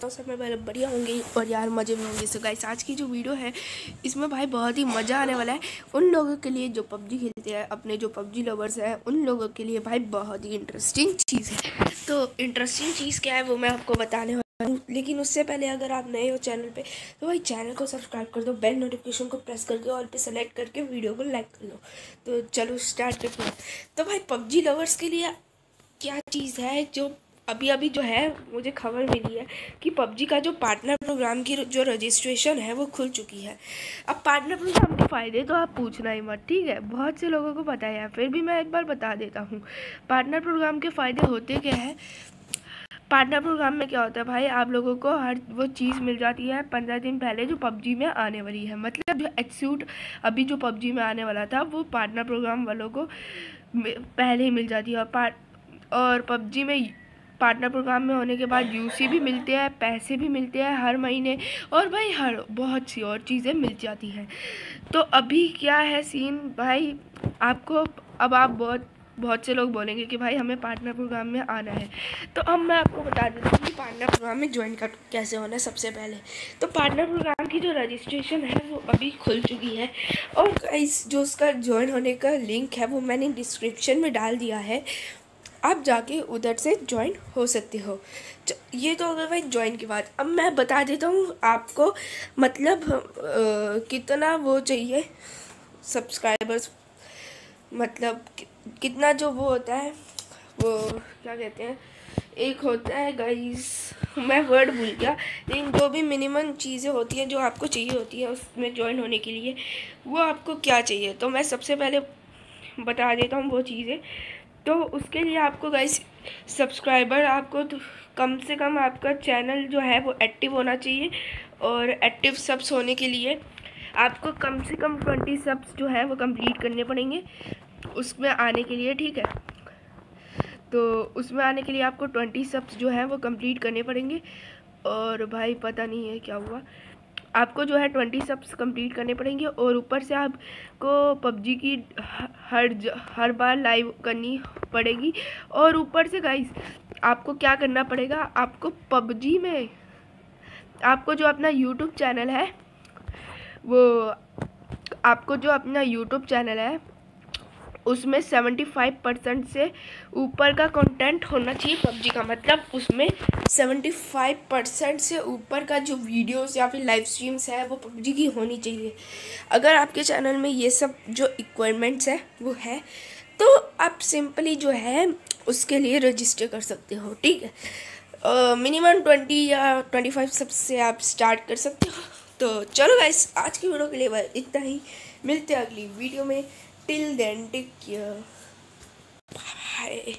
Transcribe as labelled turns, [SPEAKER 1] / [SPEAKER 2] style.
[SPEAKER 1] तो सब मैं पहले बढ़िया होंगे और यार मज़े में होंगे। सो गाइस आज की जो वीडियो है, इसमें भाई बहुत ही मज़ा आने वाला है। उन लोगों के लिए जो पबजी खेलते हैं, अपने जो पबजी लवर्स हैं, उन लोगों के लिए भाई बहुत ही इंटरेस्टिंग चीज़ है। तो इंटरेस्टिंग चीज़ क्या है, वो मैं आपको बताने वाला हूँ। लेकिन उससे पहले अगर आप नए हो चैनल पे तो भाई चैनल को सब्सक्राइब कर दो बेल नोटिफिकेशन को प्रेस करके ऑल पे सेलेक्ट करके वीडियो को लाइक कर दो तो चलो स्टार्ट करते हैं। तो भाई पबजी लवर्स के लिए क्या चीज़ है जो अभी अभी जो है, मुझे खबर मिली है कि पबजी का जो पार्टनर प्रोग्राम की जो रजिस्ट्रेशन है, वो खुल चुकी है। अब पार्टनर प्रोग्राम के फ़ायदे तो आप पूछना ही मत, ठीक है? बहुत से लोगों को पता है, फिर भी मैं एक बार बता देता हूँ। पार्टनर प्रोग्राम के फ़ायदे होते क्या है? पार्टनर प्रोग्राम में क्या होता है भाई, आप लोगों को हर वो चीज़ मिल जाती है, पंद्रह दिन पहले जो पबजी में आने वाली है। मतलब जो एक्सूट अभी जो पबजी में आने वाला था, वो पार्टनर प्रोग्राम वालों को पहले ही मिल जाती है और पार्ट और पबजी में पार्टनर प्रोग्राम में होने के बाद यूसी भी मिलते हैं, पैसे भी मिलते हैं हर महीने और भाई हर बहुत सी और चीज़ें मिल जाती हैं। तो अभी क्या है सीन भाई आपको अब आप बहुत बहुत से लोग बोलेंगे कि भाई हमें पार्टनर प्रोग्राम में आना है। तो अब मैं आपको बता देता हूँ कि पार्टनर प्रोग्राम में ज्वाइन कर, कैसे होना है सबसे पहले। तो पार्टनर प्रोग्राम की जो रजिस्ट्रेशन है वो अभी खुल चुकी है और इस, जो उसका ज्वाइन होने का लिंक है वो मैंने डिस्क्रिप्शन में डाल दिया है। आप जाके उधर से ज्वाइन हो सकते हो। ये तो अगर भाई ज्वाइन की बात अब मैं बता देता हूँ आपको मतलब आ, कितना वो चाहिए सब्सक्राइबर्स मतलब कि, कितना जो वो होता है वो क्या कहते हैं एक होता है गाइस मैं वर्ड भूल गया लेकिन जो भी मिनिमम चीज़ें होती हैं जो आपको चाहिए होती है उसमें ज्वाइन होने के लिए वो आपको क्या चाहिए? तो मैं सबसे पहले बता देता हूँ वो चीज़ें। तो उसके लिए आपको गाइस सब्सक्राइबर आपको तो कम से कम आपका चैनल जो है वो एक्टिव होना चाहिए और एक्टिव सब्स होने के लिए आपको कम से कम ट्वेंटी सब्स जो है वो कंप्लीट करने पड़ेंगे उसमें आने के लिए, ठीक है? तो उसमें आने के लिए आपको ट्वेंटी सब्स जो है वो कंप्लीट करने पड़ेंगे और भाई पता नहीं है क्या हुआ। आपको जो है ट्वेंटी सब्स कंप्लीट करने पड़ेंगे और ऊपर से आपको पबजी की हर ज, हर बार लाइव करनी पड़ेगी। और ऊपर से गाइस आपको क्या करना पड़ेगा? आपको पबजी में, आपको जो अपना यूट्यूब चैनल है, वो, आपको जो अपना यूट्यूब चैनल है उसमें सेवेंटी फाइव परसेंट से ऊपर का कंटेंट होना चाहिए पबजी का। मतलब उसमें सेवेंटी फाइव परसेंट से ऊपर का जो वीडियोस या फिर लाइव स्ट्रीम्स है, वो पबजी की होनी चाहिए। अगर आपके चैनल में ये सब जो इक्वायरमेंट्स है, वो है तो आप सिंपली जो है, उसके लिए रजिस्टर कर सकते हो, ठीक है? मिनिमम ट्वेंटी या ट्वेंटी फाइव सबसे आप स्टार्ट कर सकते हो। तो चलो गाइस आज की वीडियो के लिए इतना ही। मिलते हैं अगली वीडियो में। Till then, take care. Bye.